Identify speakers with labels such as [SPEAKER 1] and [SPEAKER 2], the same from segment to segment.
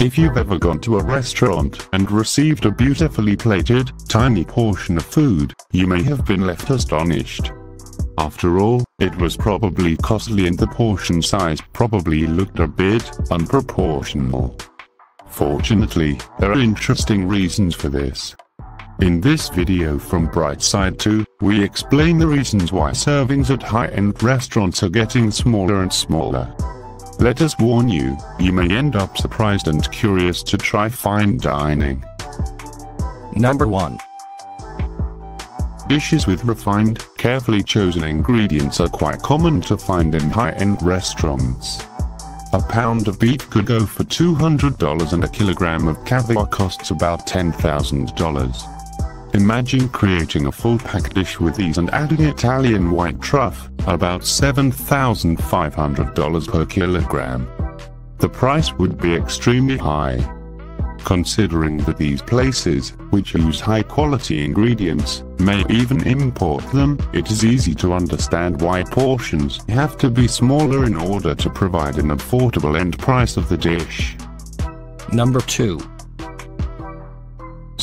[SPEAKER 1] If you've ever gone to a restaurant and received a beautifully plated, tiny portion of food, you may have been left astonished. After all, it was probably costly and the portion size probably looked a bit unproportional. Fortunately, there are interesting reasons for this. In this video from Brightside 2, we explain the reasons why servings at high-end restaurants are getting smaller and smaller. Let us warn you, you may end up surprised and curious to try fine dining.
[SPEAKER 2] Number 1.
[SPEAKER 1] Dishes with refined, carefully chosen ingredients are quite common to find in high-end restaurants. A pound of beef could go for $200 and a kilogram of caviar costs about $10,000. Imagine creating a full pack dish with these and adding Italian white truffle, about 7,500 per kilogram. The price would be extremely high. Considering that these places, which use high quality ingredients, may even import them, it is easy to understand why portions have to be smaller in order to provide an affordable end price of the dish.
[SPEAKER 2] Number 2.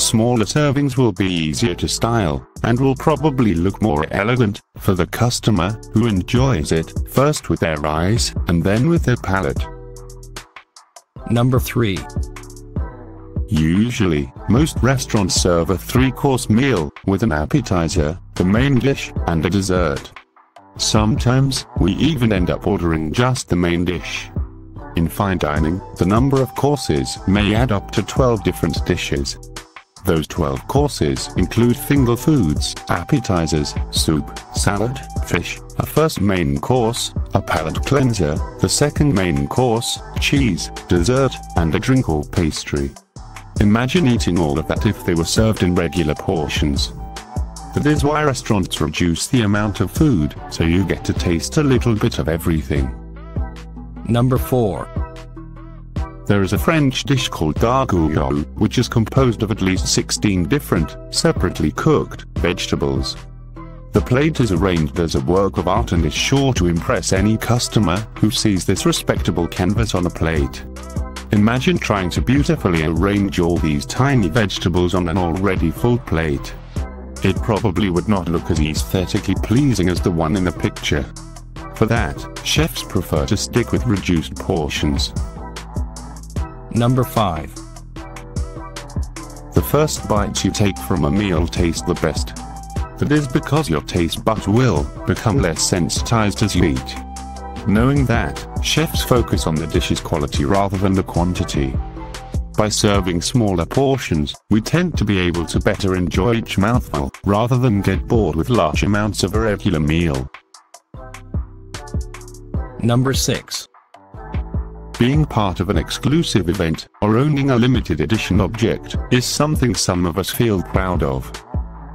[SPEAKER 1] Smaller servings will be easier to style, and will probably look more elegant, for the customer, who enjoys it, first with their eyes, and then with their palate.
[SPEAKER 2] Number 3.
[SPEAKER 1] Usually, most restaurants serve a three-course meal, with an appetizer, the main dish, and a dessert. Sometimes, we even end up ordering just the main dish. In fine dining, the number of courses may add up to 12 different dishes. Those 12 courses include finger foods, appetizers, soup, salad, fish, a first main course, a palate cleanser, the second main course, cheese, dessert, and a drink or pastry. Imagine eating all of that if they were served in regular portions. That is why restaurants reduce the amount of food, so you get to taste a little bit of everything.
[SPEAKER 2] Number 4.
[SPEAKER 1] There is a French dish called gargouillou, which is composed of at least 16 different, separately cooked, vegetables. The plate is arranged as a work of art and is sure to impress any customer who sees this respectable canvas on a plate. Imagine trying to beautifully arrange all these tiny vegetables on an already full plate. It probably would not look as aesthetically pleasing as the one in the picture. For that, chefs prefer to stick with reduced portions.
[SPEAKER 2] Number 5.
[SPEAKER 1] The first bite you take from a meal tastes the best. That is because your taste buds will become less sensitized as you eat. Knowing that, chefs focus on the dish's quality rather than the quantity. By serving smaller portions, we tend to be able to better enjoy each mouthful, rather than get bored with large amounts of a regular meal.
[SPEAKER 2] Number 6.
[SPEAKER 1] Being part of an exclusive event, or owning a limited edition object, is something some of us feel proud of.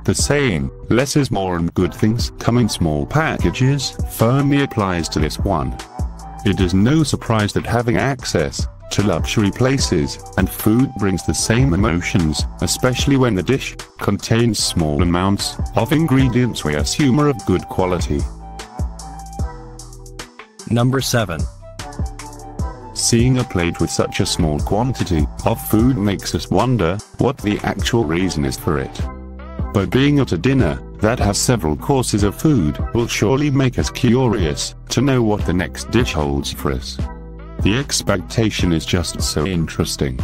[SPEAKER 1] The saying, less is more and good things come in small packages, firmly applies to this one. It is no surprise that having access to luxury places and food brings the same emotions, especially when the dish contains small amounts of ingredients we assume are of good quality.
[SPEAKER 2] Number 7.
[SPEAKER 1] Seeing a plate with such a small quantity of food makes us wonder what the actual reason is for it. But being at a dinner that has several courses of food will surely make us curious to know what the next dish holds for us. The expectation is just so interesting.